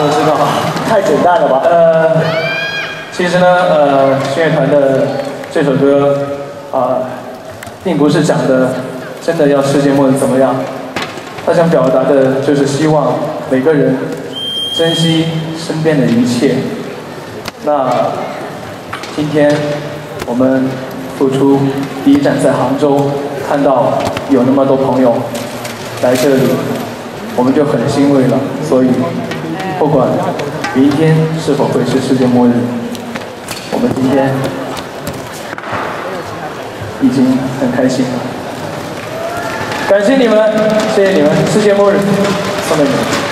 都知道，太简单了吧？呃，其实呢，呃，信乐团的这首歌啊、并不是讲的真的要世界末日怎么样，他想表达的就是希望每个人珍惜身边的一切。那今天我们付出第一站在杭州，看到有那么多朋友来这里，我们就很欣慰了。所以，不管明天是否会是世界末日，我们今天已经很开心了。感谢你们，谢谢你们，世界末日送给你们。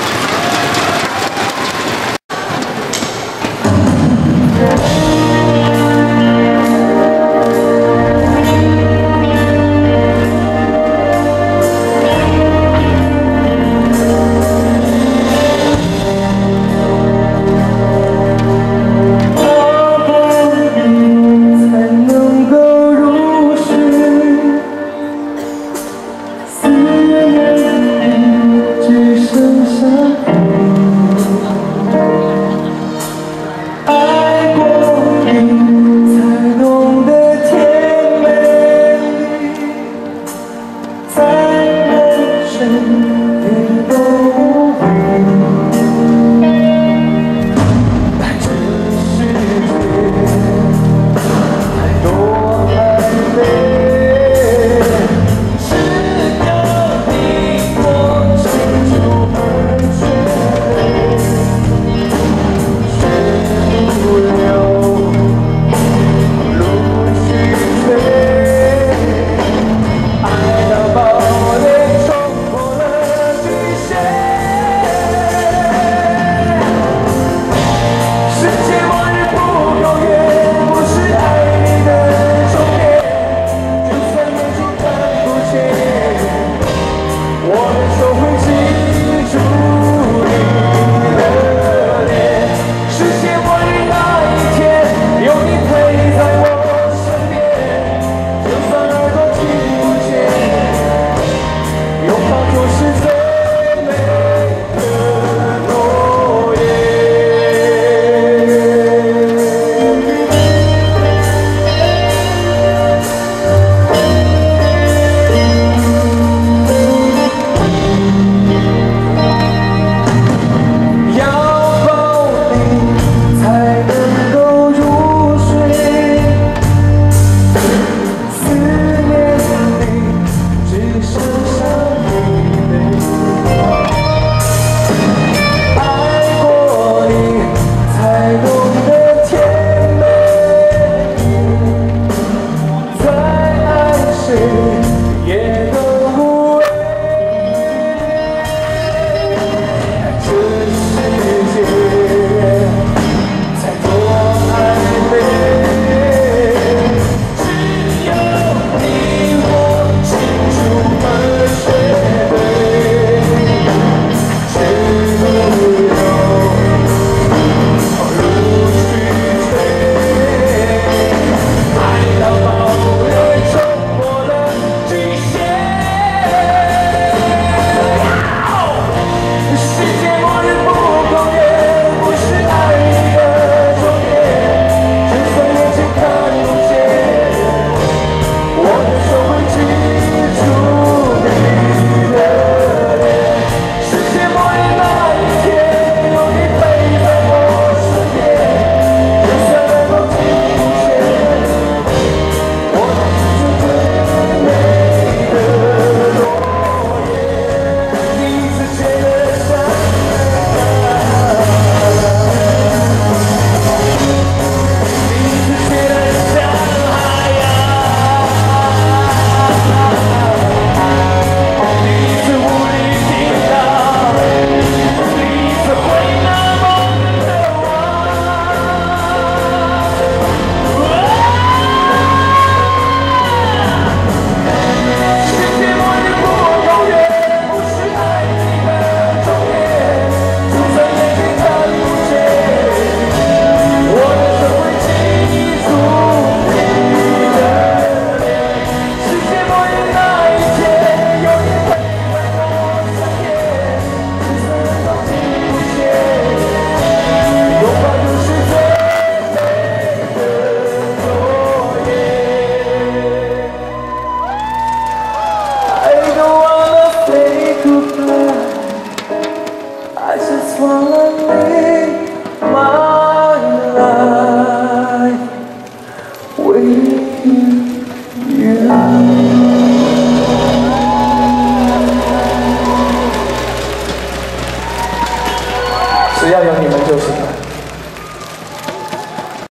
swallowing my